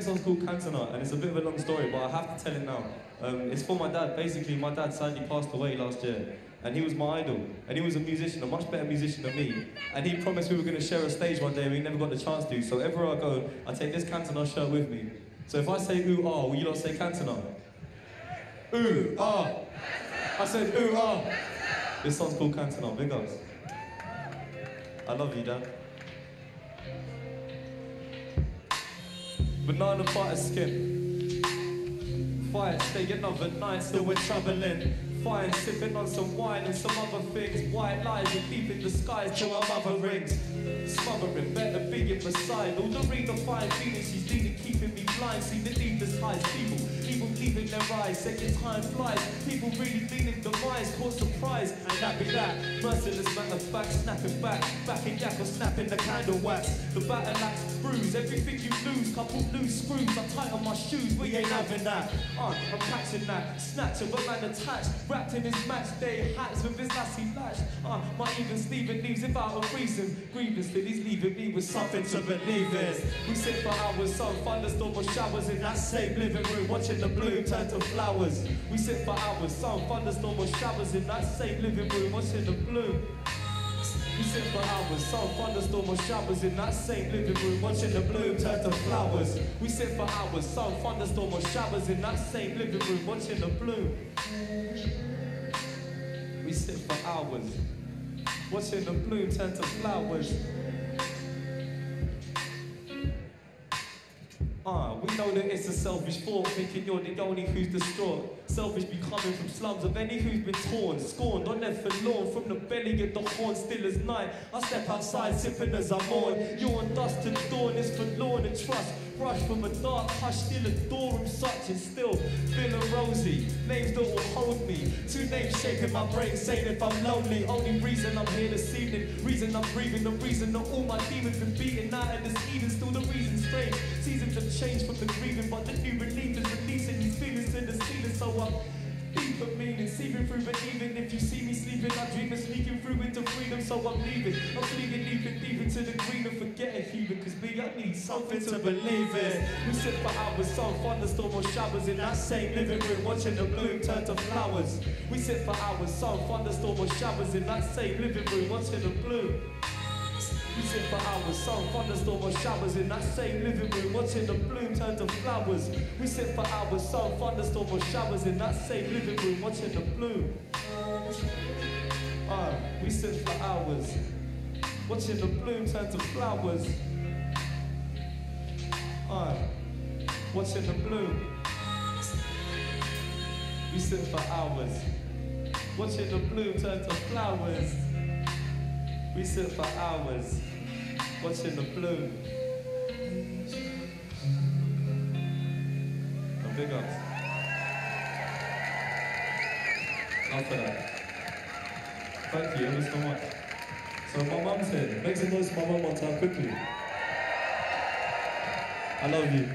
next one's called Cantona, and it's a bit of a long story, but I have to tell it now. Um, it's for my dad. Basically, my dad sadly passed away last year, and he was my idol, and he was a musician, a much better musician than me. And he promised we were going to share a stage one day, and we never got the chance to. So everywhere I go, I take this Cantona shirt with me. So if I say ooh ah, will you not say Cantona? Ooh ah. I said ooh ah. This song's called Cantona. Big ups. I love you, Dad. Banana butter skin. Fight, stay another night, still we're traveling. Fine, sipping on some wine and some other things. White lies and deep in the skies till my mother rings. Smothering, better being beside. All the redefined feelings she's leading, keeping me blind. See the deepest highs, people people keeping their eyes. Second time flies, people really Cause surprise, and that be that. Merciless matter of fact, snapping back. Back in yak or snapping the candle wax. The battle axe bruise, everything you lose. Couple loose screws, I tighten my shoes. We ain't having that. Uh, I'm catching that. Snatch of a man attached. Wrapped in his match day hats with his lassie latched. Uh, my even Steven leaves without a reason. Grievous he's leaving me with something to believe in. We sit for hours, sun, thunderstorm or showers in that same living room, watching the bloom turn to flowers. We sit for hours, sun, thunderstorm or showers in that same living room, watching the bloom. We sit for hours, sun, thunderstorm or showers in that same living room, watching the bloom turn to flowers. We sit for hours, sun, thunderstorm or showers in that same living room, watching the bloom. We sit for hours, watching the bloom turn to flowers. Uh, we know that it's a selfish thought, thinking you're the only who's distraught. Selfish be coming from slums of any who's been torn, scorned, or left forlorn. From the belly of the horn, still as night. I step outside, sipping as I'm on. Yawn dust to dawn, it's forlorn and trust. Rush from a dark hush, still adore him such and still feeling rosy. Names that will hold me. Two names shaping my brain, saying if I'm lonely. Only reason I'm here this evening, reason I'm breathing, the reason that all my demons been beaten out of this Eden. Still the reason strange. Changed from the grieving, but the new relief is releasing these feelings in the ceiling. So I'm deep of meaning, seeping through. But even if you see me sleeping, I dream of sneaking through into freedom. So I'm leaving. I'm fleeing deep and deep into the green and forgetting heaving. Cause me, I need something to believe in. We sit for hours, sun, thunderstorm or showers in that same living room, watching the bloom turn to flowers. We sit for hours, sun, thunderstorm or showers in that same living room, watching the bloom. We sit for hours, sun, thunderstorm or showers in that same living room, watching the bloom turn to flowers. We sit for hours, sun, thunderstorm or showers in that same living room, watching the bloom. Uh, we sit for hours, watching the bloom turn to flowers. Uh, watching the bloom. We sit for hours, watching the bloom turn to flowers. We sit for hours watching the bloom. And big ups. For that. Thank you ever so much. So my mum's here. Make some noise for my mum one time quickly. I love you.